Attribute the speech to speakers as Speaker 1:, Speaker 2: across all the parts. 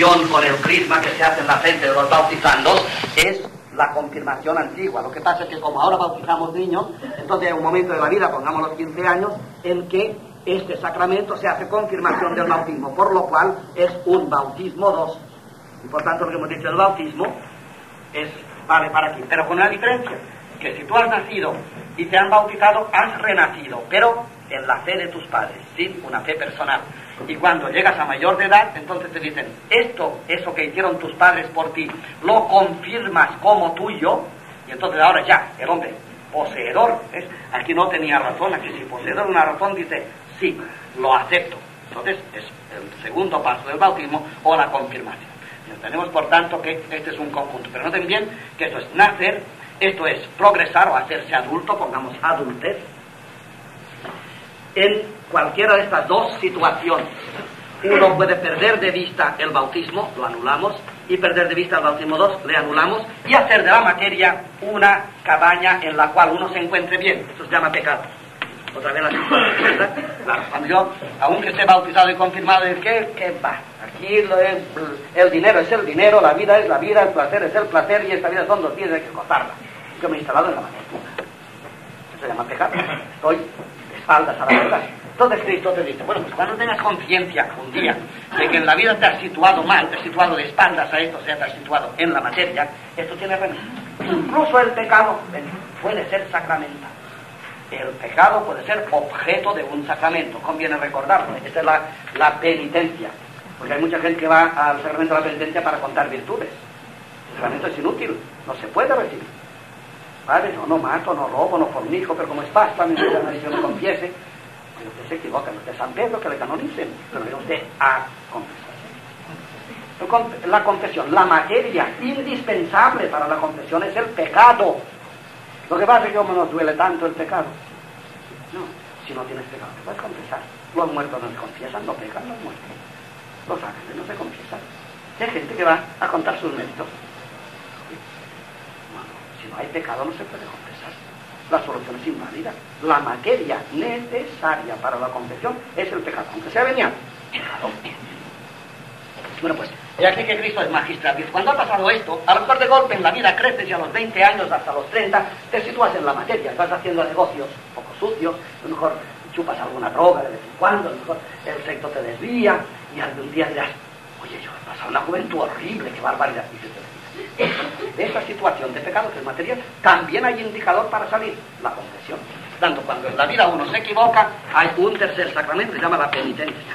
Speaker 1: con el crisma que se hace en la frente de los bautizandos es la confirmación antigua. Lo que pasa es que como ahora bautizamos niños, entonces hay un momento de la vida, pongamos los 15 años, en que este sacramento se hace confirmación del bautismo, por lo cual es un bautismo dos. Y por tanto lo que hemos dicho del bautismo es, vale para aquí, pero con una diferencia, que si tú has nacido y te han bautizado, has renacido, pero en la fe de tus padres, sin una fe personal. Y cuando llegas a mayor de edad, entonces te dicen, esto, eso que hicieron tus padres por ti, lo confirmas como tuyo, y entonces ahora ya, el hombre poseedor, aquí no tenía razón, aquí si poseedor una razón dice, sí, lo acepto. Entonces es el segundo paso del bautismo o la confirmación. tenemos por tanto que este es un conjunto, pero noten bien que esto es nacer, esto es progresar o hacerse adulto, pongamos adultez, en cualquiera de estas dos situaciones. Uno puede perder de vista el bautismo, lo anulamos, y perder de vista el bautismo dos, le anulamos, y hacer de la materia una cabaña en la cual uno se encuentre bien. Eso se llama pecado. Otra vez la. Claro, cuando yo, aunque esté bautizado y confirmado, es que, que va. Aquí el dinero es el dinero, la vida es la vida, el placer es el placer, y esta vida son dos días, hay que cortarla. Yo me he instalado en la materia. Eso se llama pecado. Estoy espaldas a la verdad. Entonces Cristo te dice, bueno, pues cuando tengas conciencia un día de que en la vida te has situado mal, te has situado de espaldas a esto, o sea, te has situado en la materia, esto tiene remedio. Incluso el pecado puede ser sacramental. El pecado puede ser objeto de un sacramento, conviene recordarlo. Esta es la, la penitencia. Porque hay mucha gente que va al sacramento de la penitencia para contar virtudes. El sacramento es inútil, no se puede recibir. Padre, no, no mato, no robo, no fornico, pero como es pasta, dice la no confiese. Pero usted se equivoca, no es San Pedro que le canonicen, pero usted a confesar. La confesión, la materia indispensable para la confesión es el pecado. Lo que pasa es que como nos duele tanto el pecado. No, si no tienes pecado, te puedes confesar. Los muertos no se confiesan, no pecan los muertos. Los ángeles no se confiesan. Hay gente que va a contar sus méritos no hay pecado no se puede confesar. La solución es inválida. La materia necesaria para la confesión es el pecado, aunque sea venial. Bueno, pues, ya aquí que Cristo es magistral. Dice, cuando ha pasado esto, a lo mejor de golpe en la vida creces y a los 20 años hasta los 30 te sitúas en la materia, vas haciendo negocios poco sucios, a lo mejor chupas alguna droga de vez en cuando, a lo mejor el sexo te desvía y algún día dirás, oye, yo he pasado una juventud horrible, qué barbaridad. Y de esta situación de pecado que es material, también hay indicador para salir, la confesión. Tanto cuando en la vida uno se equivoca, hay un tercer sacramento que se llama la penitencia.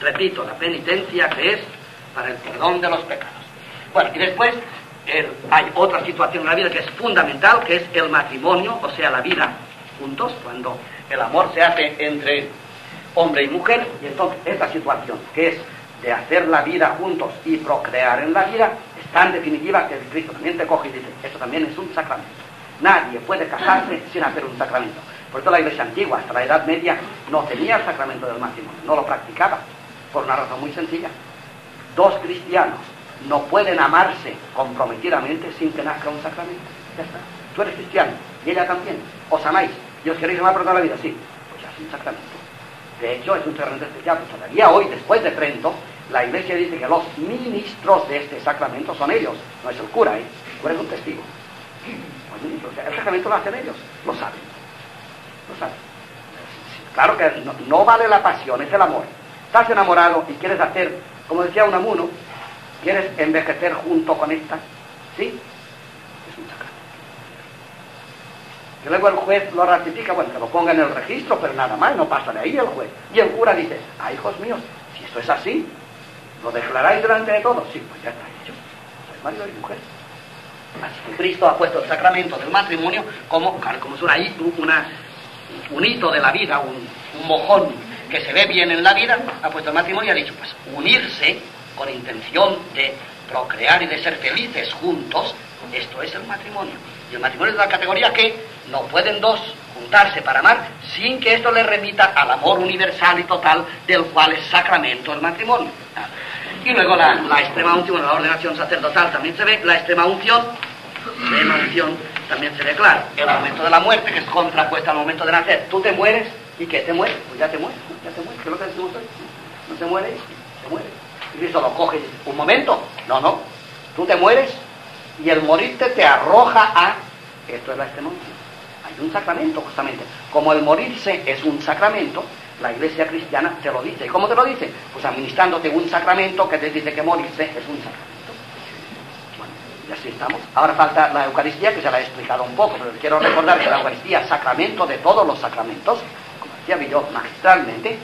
Speaker 1: Repito, la penitencia que es para el perdón de los pecados. Bueno, y después hay otra situación en la vida que es fundamental, que es el matrimonio, o sea, la vida juntos, cuando el amor se hace entre hombre y mujer, y entonces esta situación, que es de hacer la vida juntos y procrear en la vida, tan definitiva que el Cristo también te coge y dice, esto también es un sacramento. Nadie puede casarse sin hacer un sacramento. Por eso la iglesia antigua, hasta la Edad Media, no tenía el sacramento del matrimonio, no lo practicaba, por una razón muy sencilla. Dos cristianos no pueden amarse comprometidamente sin que nazca un sacramento. Ya está. Tú eres cristiano y ella también. Os amáis y os queréis amar por toda la vida, sí. Pues ya es un sacramento. De hecho, es un sacramento especial. Pues todavía hoy, después de Trento, la iglesia dice que los ministros de este sacramento son ellos, no es el cura, ¿eh? El cura es un testigo. el sacramento lo hacen ellos, lo saben. Lo saben. Claro que no, vale la pasión, es el amor. Estás enamorado y quieres hacer, como decía un amuno, quieres envejecer junto con esta, ¿sí? Es un sacramento. Que luego el juez lo ratifica, bueno, que lo ponga en el registro, pero nada más, no pasa de ahí el juez. Y el cura dice, ah, hijos míos, si esto es así, ¿Lo declaráis delante de todos? Sí, pues ya está dicho. Soy marido y mujer. Así que Cristo ha puesto el sacramento del matrimonio como, como es una, un hito de la vida, un, mojón que se ve bien en la vida, ha puesto el matrimonio y ha dicho, pues unirse con intención de procrear y de ser felices juntos, esto es el matrimonio. Y el matrimonio es la categoría que no pueden dos juntarse para amar sin que esto les remita al amor universal y total del cual es sacramento el matrimonio. Y luego la, extrema unción, la ordenación sacerdotal también se ve, la extrema unción, extrema unción también se ve claro. El momento de la muerte, que es contrapuesta al momento de nacer. Tú te mueres, ¿y qué? ¿Te mueres? Pues ya te mueres, ya te mueres. ¿Qué es lo que decimos hoy? No se muere, se muere. Y Cristo lo coge un momento, no, no, tú te mueres y el morirte te arroja a... Esto es la extremoncia. Hay un sacramento justamente. Como el morirse es un sacramento, la iglesia cristiana te lo dice. ¿Y cómo te lo dice? Pues administrándote un sacramento que te dice que morirse es un sacramento. Bueno, y así estamos. Ahora falta la Eucaristía, que se la he explicado un poco, pero quiero recordar que la Eucaristía es sacramento de todos los sacramentos, como decía yo magistralmente,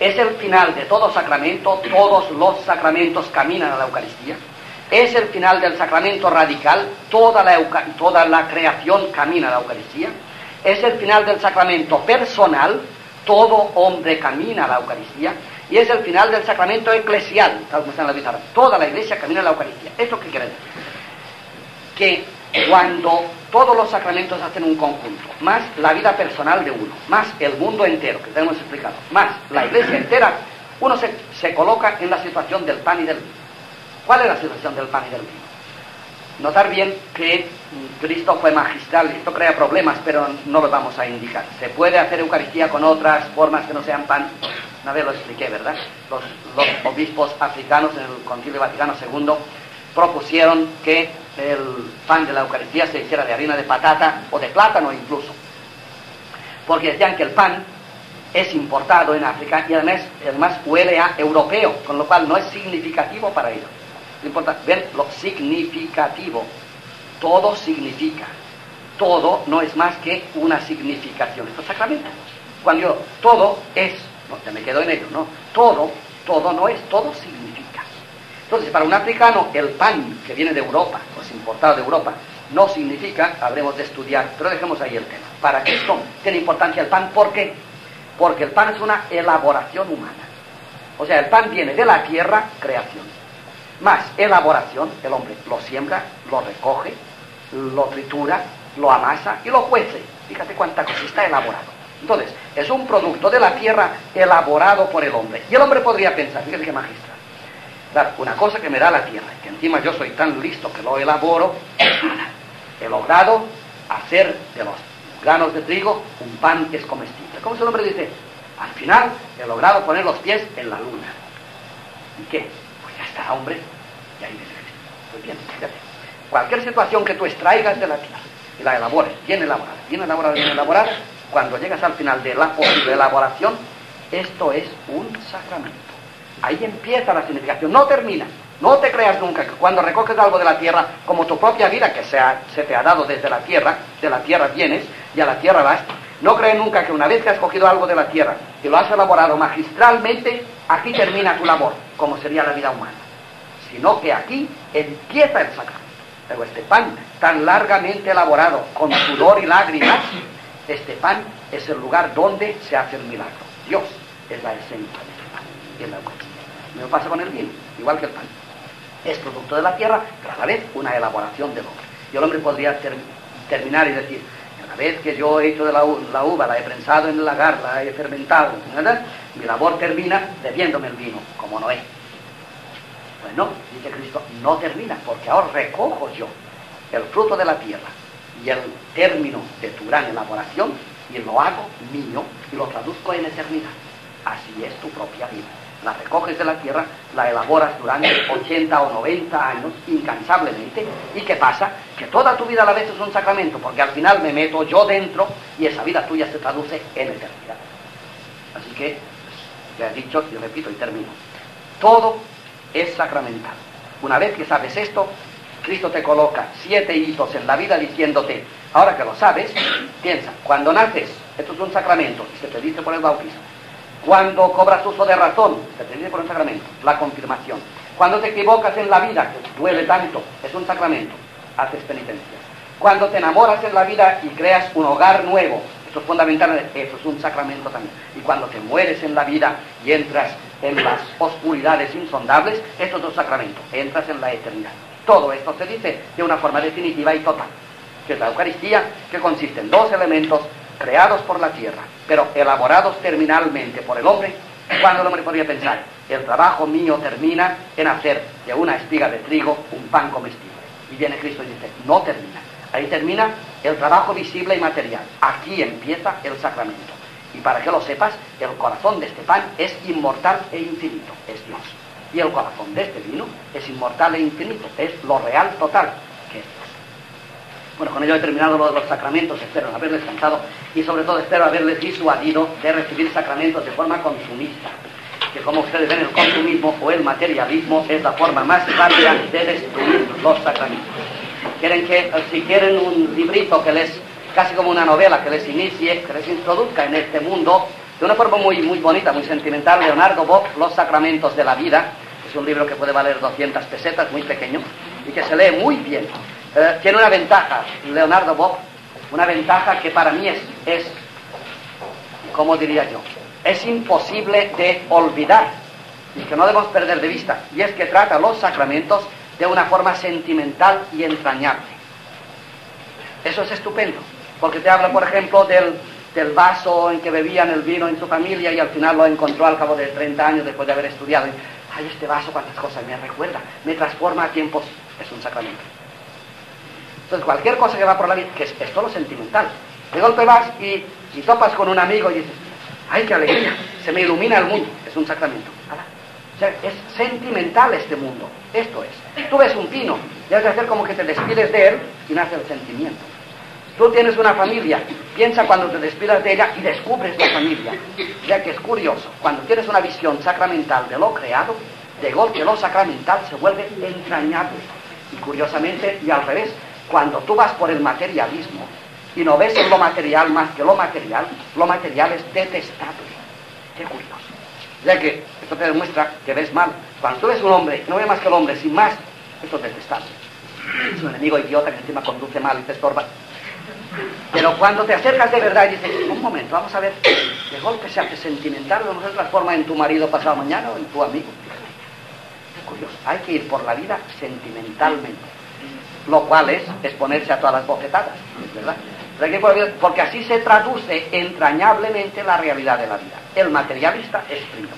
Speaker 1: es el final de todo sacramento, todos los sacramentos caminan a la Eucaristía. Es el final del sacramento radical, toda la, toda la creación camina a la Eucaristía. Es el final del sacramento personal, todo hombre camina a la Eucaristía. Y es el final del sacramento eclesial, tal como está en la pizarra. Toda la iglesia camina a la Eucaristía. ¿Esto qué quiere decir? Que cuando todos los sacramentos hacen un conjunto, más la vida personal de uno, más el mundo entero, que tenemos explicado, más la iglesia entera, uno se, coloca en la situación del pan y del vino. ¿Cuál es la situación del pan y del vino? Notar bien que Cristo fue magistral, esto crea problemas, pero no lo vamos a indicar. Se puede hacer Eucaristía con otras formas que no sean pan. Una vez lo expliqué, ¿verdad? Los, obispos africanos en el Concilio Vaticano II propusieron que el pan de la Eucaristía se hiciera de harina de patata o de plátano incluso. Porque decían que el pan es importado en África y además, además huele a europeo, con lo cual no es significativo para ellos. Importa ver lo significativo. Todo significa. Todo no es más que una significación. Esto es sacramento. Cuando yo, todo es, no, ya me quedo en ello, ¿no? Todo, todo no es, todo significa. Entonces, para un africano, el pan que viene de Europa, o es importado de Europa, no significa, habremos de estudiar, pero dejemos ahí el tema. Para esto tiene importancia el pan, ¿por qué? Porque el pan es una elaboración humana. O sea, el pan viene de la tierra, creación. Más elaboración, el hombre lo siembra, lo recoge, lo tritura, lo amasa y lo cuece. Fíjate cuánta cosa está elaborado. Entonces, es un producto de la tierra elaborado por el hombre. Y el hombre podría pensar, fíjate qué magistral una cosa que me da la tierra, que encima yo soy tan listo que lo elaboro, he logrado hacer de los granos de trigo un pan que es comestible. ¿Cómo el hombre dice? Al final he logrado poner los pies en la luna. ¿Y qué? Está, hombre. Y ahí dice Pues bien, fíjate. Cualquier situación que tú extraigas de la tierra y la elabores, bien elaborada, bien elaborada, bien elaborada, cuando llegas al final de la elaboración, esto es un sacramento. Ahí empieza la significación, no termina. No te creas nunca que cuando recoges algo de la tierra, como tu propia vida que se, se te ha dado desde la tierra, de la tierra vienes y a la tierra vas, no crees nunca que una vez que has cogido algo de la tierra y lo has elaborado magistralmente, aquí termina tu labor, como sería la vida humana. Sino que aquí empieza el sacramento. Pero este pan tan largamente elaborado, con sudor y lágrimas, este pan es el lugar donde se hace el milagro. Dios es la esencia de este pan y la me pasa con el vino, igual que el pan. Es producto de la tierra, pero a la vez una elaboración del hombre. Y el hombre podría terminar y decir, una vez que yo he hecho de la, uva, la he prensado en el lagar, la he fermentado, mi labor termina bebiéndome el vino, como no es. Pues no, dice Cristo, no termina, porque ahora recojo yo el fruto de la tierra y el término de tu gran elaboración y lo hago mío y lo traduzco en eternidad. Así es tu propia vida la recoges de la tierra, la elaboras durante 80 o 90 años, incansablemente, y ¿qué pasa? Que toda tu vida a la vez es un sacramento, porque al final me meto yo dentro y esa vida tuya se traduce en eternidad. Así que, ya he dicho y repito y termino, todo es sacramental. Una vez que sabes esto, Cristo te coloca siete hitos en la vida diciéndote, ahora que lo sabes, piensa, cuando naces, esto es un sacramento, se te dice por el bautismo, cuando cobras uso de razón, se te dice por un sacramento, la confirmación. Cuando te equivocas en la vida, que duele tanto, es un sacramento, haces penitencia. Cuando te enamoras en la vida y creas un hogar nuevo, esto es fundamental, eso es un sacramento también. Y cuando te mueres en la vida y entras en las oscuridades insondables, esto es un sacramento, entras en la eternidad. Todo esto se dice de una forma definitiva y total, que es la Eucaristía, que consiste en dos elementos creados por la tierra, pero elaborados terminalmente por el hombre, cuando el hombre podría pensar, el trabajo mío termina en hacer de una espiga de trigo un pan comestible. Y viene Cristo y dice, no termina. Ahí termina el trabajo visible y material. Aquí empieza el sacramento. Y para que lo sepas, el corazón de este pan es inmortal e infinito, es Dios. Y el corazón de este vino es inmortal e infinito, es lo real total, que es Dios. Bueno, con ello he terminado lo de los sacramentos, espero haberles cansado y sobre todo espero haberles disuadido de recibir sacramentos de forma consumista que como ustedes ven el consumismo o el materialismo es la forma más rápida de destruir los sacramentos. Quieren que, si quieren un librito que les, casi como una novela que les inicie, que les introduzca en este mundo, de una forma muy, muy bonita, muy sentimental, Leonardo Bock, Los Sacramentos de la Vida, es un libro que puede valer 200 pesetas, muy pequeño, y que se lee muy bien. Eh, tiene una ventaja, Leonardo Bock, una ventaja que para mí es, es, ¿cómo diría yo? es imposible de olvidar y que no debemos perder de vista, y es que trata los sacramentos de una forma sentimental y entrañable. Eso es estupendo, porque te habla, por ejemplo, del, del vaso en que bebían el vino en su familia y al final lo encontró al cabo de 30 años después de haber estudiado. Ay, este vaso, cuántas cosas me recuerda, me transforma a tiempos. Es un sacramento. Entonces, cualquier cosa que va por la vida, que es, es todo sentimental. De golpe vas y, y topas con un amigo y dices, ¡Ay, qué alegría! Se me ilumina el mundo. Es un sacramento. O sea, es sentimental este mundo. Esto es. Tú ves un pino y has de hacer como que te despides de él y nace el sentimiento. Tú tienes una familia, piensa cuando te despidas de ella y descubres la familia. Ya que es curioso, cuando tienes una visión sacramental de lo creado, de golpe lo sacramental se vuelve entrañable. Y curiosamente, y al revés, cuando tú vas por el materialismo, y no ves en lo material más que lo material, lo material es detestable. Qué curioso. Ya que esto te demuestra que ves mal. Cuando tú ves un hombre no ves más que el hombre sin más, esto es detestable. Es un enemigo idiota que encima conduce mal y te estorba. Pero cuando te acercas de verdad y dices, un momento, vamos a ver, de golpe se hace sentimental, no se transforma en tu marido pasado mañana o en tu amigo. Qué curioso. Hay que ir por la vida sentimentalmente. Lo cual es exponerse a todas las bofetadas, ¿verdad? Porque así se traduce entrañablemente la realidad de la vida. El materialista es frío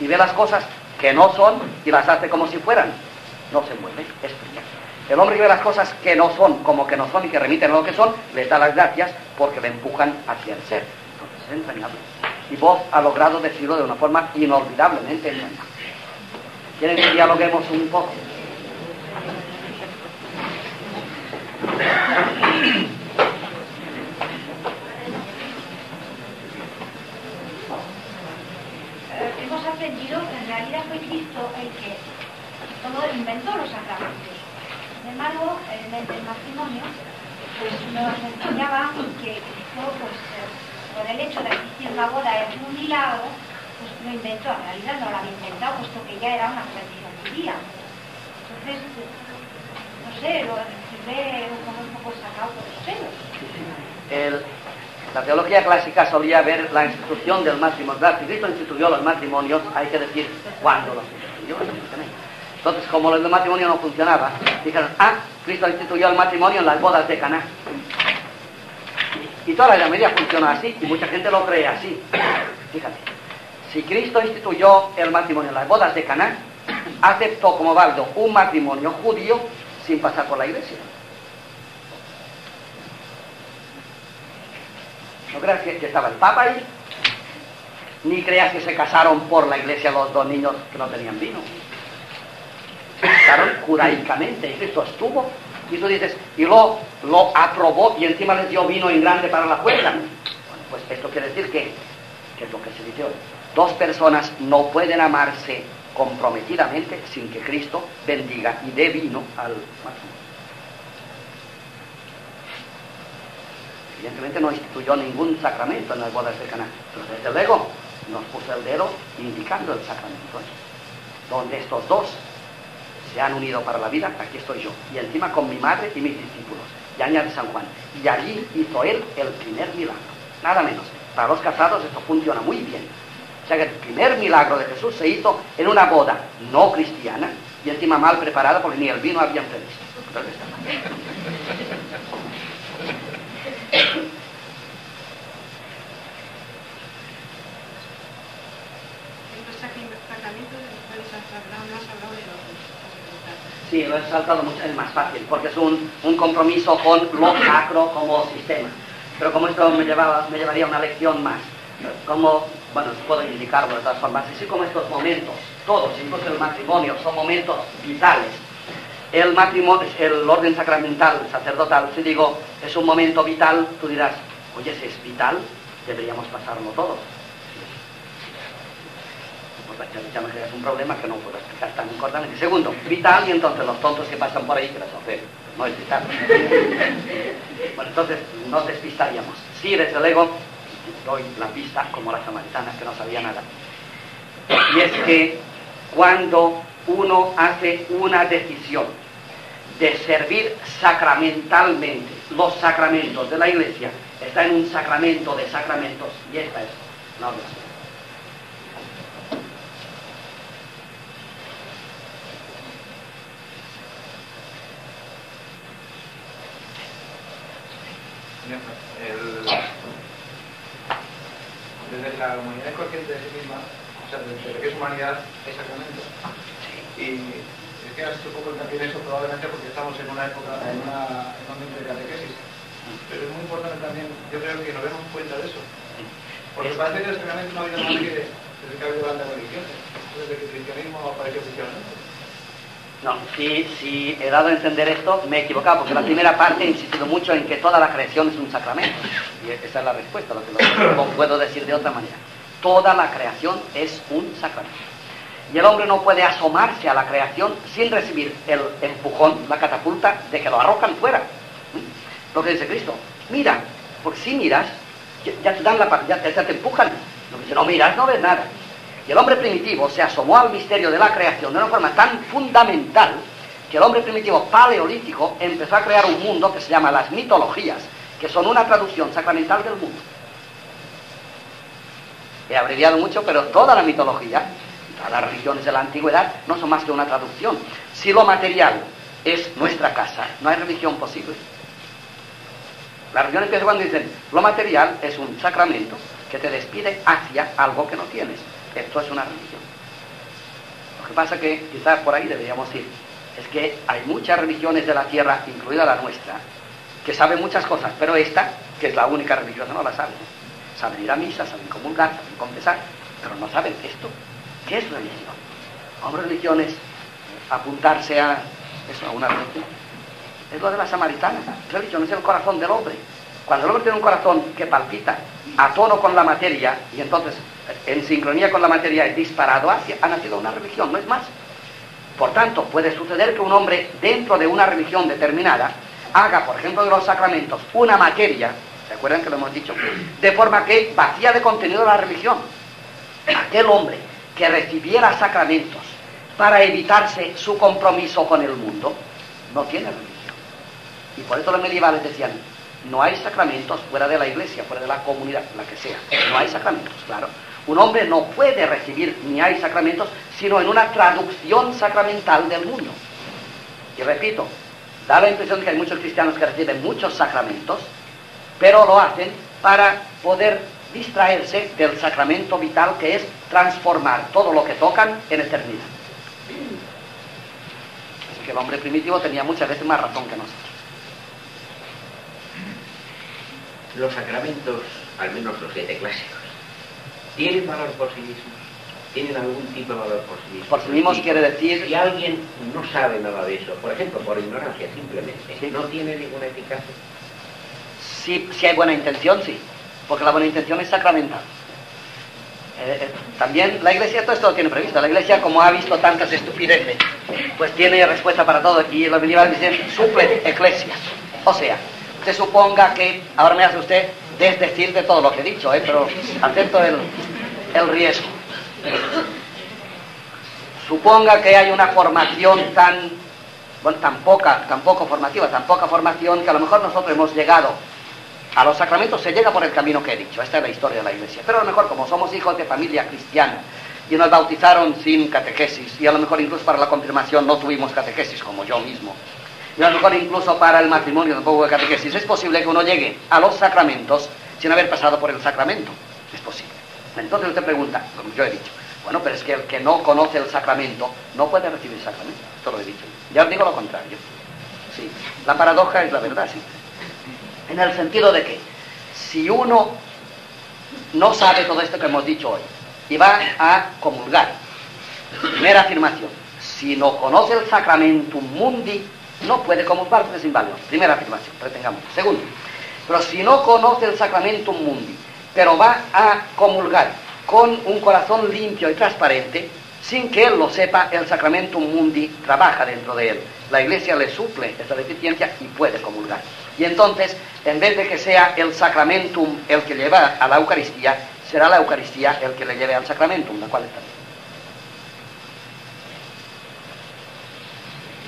Speaker 1: y ve las cosas que no son y las hace como si fueran. No se mueve, es frío. El hombre que ve las cosas que no son como que no son y que remiten a lo que son, les da las gracias porque le empujan hacia el ser. Entonces es entrañable. Y vos ha logrado decirlo de una forma inolvidablemente. ¿Quieren que dialoguemos un poco?
Speaker 2: aprendido que en realidad fue Cristo el que todo inventó los sacramentos. Sin embargo, en el matrimonio, pues nos enseñaba que pues, por el hecho de existir una boda es un milagro, pues lo inventó. En realidad no lo había inventado, puesto que ya era una tradición judía. Entonces, no sé, lo, se ve como un poco sacado por los pelos.
Speaker 1: El, la teología clásica solía ver la institución del matrimonio. Si Cristo instituyó los matrimonios, hay que decir cuándo los instituyó. Entonces, como el matrimonio no funcionaba, dijeron, ah, Cristo instituyó el matrimonio en las bodas de Caná. Y toda la Edad Media funcionó así, y mucha gente lo cree así. Fíjate, si Cristo instituyó el matrimonio en las bodas de Caná, aceptó como válido un matrimonio judío sin pasar por la iglesia. No creas que, estaba el Papa ahí, ni creas que se casaron por la iglesia los dos niños que no tenían vino. Se casaron judaicamente y Cristo estuvo. Y tú dices, y lo, lo aprobó y encima les dio vino en grande para la cuenta. Bueno, pues esto quiere decir que, que es lo que se dice hoy. Dos personas no pueden amarse comprometidamente sin que Cristo bendiga y dé vino al matrimonio. Evidentemente no instituyó ningún sacramento en las bodas de Caná, pero desde luego nos puso el dedo indicando el sacramento. Donde estos dos se han unido para la vida, aquí estoy yo. Y encima con mi madre y mis discípulos. Y añade San Juan. Y allí hizo él el primer milagro. Nada menos. Para los casados esto funciona muy bien. O sea que el primer milagro de Jesús se hizo en una boda no cristiana y encima mal preparada porque ni el vino habían previsto. Sí, lo he saltado mucho, es más fácil, porque es un, un compromiso con lo sacro como sistema. Pero como esto me, llevaba, me llevaría una lección más. como, bueno, puedo indicarlo de todas formas, así como estos momentos, todos, incluso el matrimonio, son momentos vitales. El matrimonio, el orden sacramental, sacerdotal, si digo, es un momento vital, tú dirás, oye, si es vital, deberíamos pasarlo todos. Pues ya, me creas un problema que no puedo explicar tan cortamente. Segundo, vital, y entonces los tontos que pasan por ahí, que las ofrecen. No es vital. bueno, entonces nos despistaríamos. Sí, desde luego, doy la pista como la samaritana que no sabía nada. Y es que cuando uno hace una decisión de servir sacramentalmente los sacramentos de la iglesia, está en un sacramento de sacramentos y esta es la oración.
Speaker 3: Desde la humanidad consciente de sí misma, o sea, desde que es humanidad, es sacramento. Y es que has hecho un poco también eso probablemente porque estamos en una época, en, una, en un ambiente de catequesis. Pero es muy importante también, yo creo que nos demos cuenta de eso. Porque parece que sacramento no ha habido más que desde que ha habido grandes religiones, desde que el cristianismo apareció oficialmente.
Speaker 1: No, si, si he dado a entender esto, me he equivocado, porque la primera parte he insistido mucho en que toda la creación es un sacramento. Y esa es la respuesta, lo que lo, puedo decir de otra manera. Toda la creación es un sacramento. Y el hombre no puede asomarse a la creación sin recibir el empujón, la catapulta, de que lo arrojan fuera. ¿Mm? Lo que dice Cristo, mira, porque si miras, ya te dan la ya te, ya te empujan. Si no miras, no ves nada. El hombre primitivo se asomó al misterio de la creación de una forma tan fundamental que el hombre primitivo paleolítico empezó a crear un mundo que se llama las mitologías, que son una traducción sacramental del mundo. He abreviado mucho, pero toda la mitología, todas las religiones de la antigüedad, no son más que una traducción. Si lo material es nuestra casa, no hay religión posible. La religión empieza cuando dicen, lo material es un sacramento que te despide hacia algo que no tienes. Esto es una religión. Lo que pasa que quizás por ahí deberíamos ir. Es que hay muchas religiones de la tierra, incluida la nuestra, que saben muchas cosas, pero esta, que es la única religión, no la saben. Saben ir a misa, saben comulgar, saben confesar, pero no saben esto. ¿Qué es religión? Hombre, religión es apuntarse a eso, a una religión. Es lo de la samaritana. Religión es el corazón del hombre. Cuando el hombre tiene un corazón que palpita a tono con la materia, y entonces en sincronía con la materia es disparado hacia, ha nacido una religión, no es más. Por tanto, puede suceder que un hombre dentro de una religión determinada haga, por ejemplo, de los sacramentos una materia, ¿se acuerdan que lo hemos dicho? De forma que vacía de contenido la religión. Aquel hombre que recibiera sacramentos para evitarse su compromiso con el mundo, no tiene religión. Y por eso los medievales decían, no hay sacramentos fuera de la iglesia, fuera de la comunidad, la que sea. No hay sacramentos, claro. Un hombre no puede recibir ni hay sacramentos, sino en una traducción sacramental del mundo. Y repito, da la impresión que hay muchos cristianos que reciben muchos sacramentos, pero lo hacen para poder distraerse del sacramento vital que es transformar todo lo que tocan en eternidad. Así que el hombre primitivo tenía muchas veces más razón que nosotros.
Speaker 4: Los sacramentos, al menos los siete clásicos, ¿Tienen valor por sí mismos? ¿Tienen algún tipo de valor por sí mismos?
Speaker 1: Por sí mismos quiere decir...
Speaker 4: Si alguien no sabe nada de eso, por ejemplo, por ignorancia simplemente, ¿no tiene ninguna eficacia?
Speaker 1: Sí, si hay buena intención, sí, porque la buena intención es sacramental. Eh, eh, también la iglesia todo esto lo tiene previsto. La iglesia, como ha visto tantas estupideces, pues tiene respuesta para todo. Y los medievales dicen, suple eclesia. O sea, usted suponga que, ahora me hace usted desdecir de todo lo que he dicho, ¿eh? pero acepto el, el riesgo. Suponga que hay una formación tan, bueno, tan poca, tan poco formativa, tan poca formación que a lo mejor nosotros hemos llegado a los sacramentos, se llega por el camino que he dicho, esta es la historia de la iglesia. Pero a lo mejor como somos hijos de familia cristiana y nos bautizaron sin catequesis y a lo mejor incluso para la confirmación no tuvimos catequesis como yo mismo, y a lo mejor incluso para el matrimonio tampoco de catequesis, es posible que uno llegue a los sacramentos sin haber pasado por el sacramento. Es posible. Entonces usted pregunta, como yo he dicho, bueno, pero es que el que no conoce el sacramento no puede recibir el sacramento. Esto lo he dicho. Ya os digo lo contrario. Sí, la paradoja es la verdad, sí. En el sentido de que si uno no sabe todo esto que hemos dicho hoy y va a comulgar. Primera afirmación. Si no conoce el sacramentum mundi, no puede comulgar porque es inválido. Primera afirmación, retengamos. Segundo, pero si no conoce el sacramentum mundi, pero va a comulgar con un corazón limpio y transparente, sin que él lo sepa, el sacramentum mundi trabaja dentro de él. La iglesia le suple esa deficiencia y puede comulgar. Y entonces, en vez de que sea el sacramentum el que lleva a la Eucaristía, será la Eucaristía el que le lleve al sacramentum, la cual está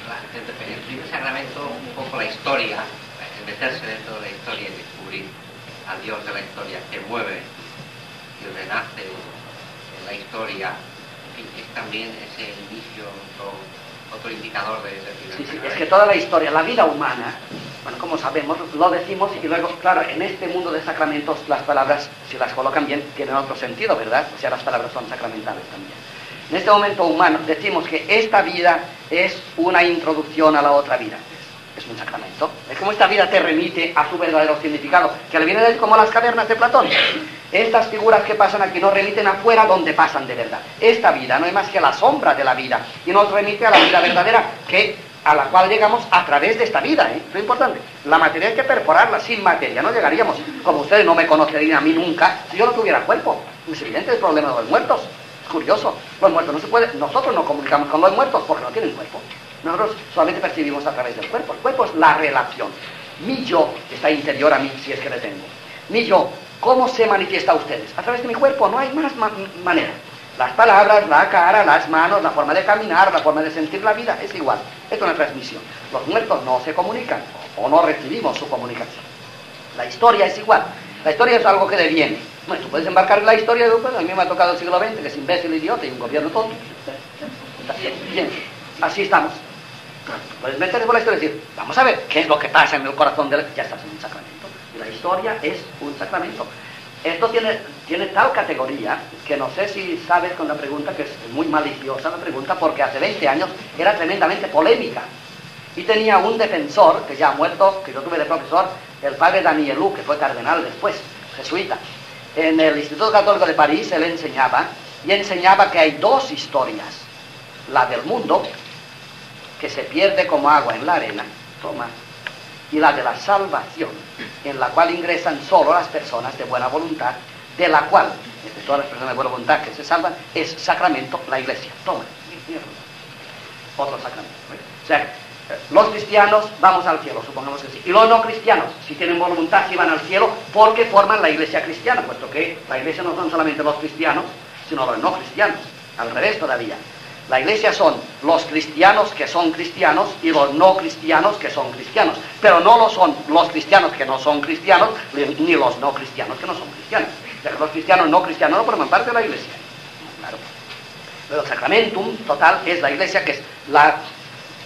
Speaker 4: El primer sacramento, un poco la historia, meterse dentro de la historia y descubrir a Dios de la historia que mueve y renace en la historia, es también ese inicio, otro, indicador de, de
Speaker 1: sí, sí, es que toda la historia, la vida humana, bueno, como sabemos, lo decimos y luego, claro, en este mundo de sacramentos las palabras, si las colocan bien, tienen otro sentido, ¿verdad? O sea, las palabras son sacramentales también. En este momento humano decimos que esta vida es una introducción a la otra vida. Es un sacramento. Es como esta vida te remite a su verdadero significado, que le viene de como las cavernas de Platón. Estas figuras que pasan aquí nos remiten afuera donde pasan de verdad. Esta vida no es más que la sombra de la vida y nos remite a la vida verdadera que a la cual llegamos a través de esta vida, ¿eh? importante. La materia hay que perforarla, sin materia no llegaríamos. Como ustedes no me conocerían a mí nunca si yo no tuviera cuerpo. Es evidente el problema de los muertos. Curioso. Los muertos no se puede, nosotros no comunicamos con los muertos porque no tienen cuerpo. Nosotros solamente percibimos a través del cuerpo. El cuerpo es la relación. Mi yo, está interior a mí, si es que le tengo. Mi yo, ¿cómo se manifiesta a ustedes? A través de mi cuerpo, no hay más manera. Las palabras, la cara, las manos, la forma de caminar, la forma de sentir la vida, es igual. Es una transmisión. Los muertos no se comunican o no recibimos su comunicación. La historia es igual. La historia es algo que deviene. Bueno, tú puedes embarcar en la historia de pues, a mí me ha tocado el siglo XX, que es imbécil, idiota y un gobierno tonto. Bien, así estamos. Puedes meterte por la historia y decir, vamos a ver qué es lo que pasa en el corazón del... Ya estás en un sacramento. Y la historia es un sacramento. Esto tiene, tiene tal categoría que no sé si sabes con la pregunta, que es muy maliciosa la pregunta, porque hace 20 años era tremendamente polémica. Y tenía un defensor, que ya ha muerto, que yo tuve de profesor, el padre Danielú, que fue cardenal después, jesuita. En el Instituto Católico de París él enseñaba, y enseñaba que hay dos historias. La del mundo, que se pierde como agua en la arena, toma, y la de la salvación, en la cual ingresan solo las personas de buena voluntad, de la cual, de todas las personas de buena voluntad que se salvan, es sacramento la iglesia. Toma, otro sacramento. Sea, los cristianos vamos al cielo, supongamos que sí. Y los no cristianos, si tienen voluntad, sí van al cielo porque forman la iglesia cristiana, puesto que la iglesia no son solamente los cristianos, sino los no cristianos. Al revés todavía. La iglesia son los cristianos que son cristianos y los no cristianos que son cristianos. Pero no lo son los cristianos que no son cristianos, ni los no cristianos que no son cristianos. los cristianos no cristianos no forman parte de la iglesia. Claro. Pero el sacramentum total es la iglesia que es la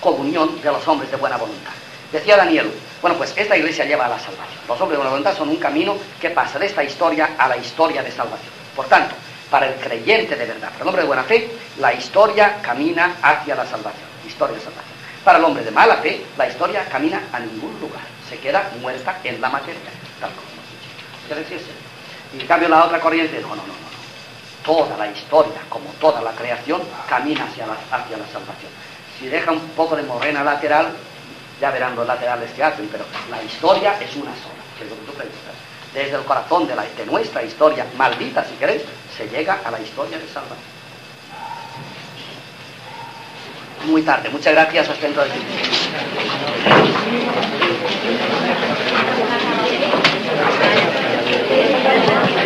Speaker 1: comunión de los hombres de buena voluntad. Decía Daniel, bueno, pues esta iglesia lleva a la salvación. Los hombres de buena voluntad son un camino que pasa de esta historia a la historia de salvación. Por tanto, para el creyente de verdad, para el hombre de buena fe, la historia camina hacia la salvación. Historia de salvación. Para el hombre de mala fe, la historia camina a ningún lugar. Se queda muerta en la materia, tal como hemos dicho. Y en cambio la otra corriente, no, no, no, no. Toda la historia, como toda la creación, camina hacia la, hacia la salvación. Si deja un poco de morena lateral, ya verán los laterales que hacen, pero la historia es una sola, que es lo que tú preguntas. Desde el corazón de, la, nuestra historia, maldita si queréis, se llega a la historia de salvación. Muy tarde, muchas gracias, hasta dentro de aquí.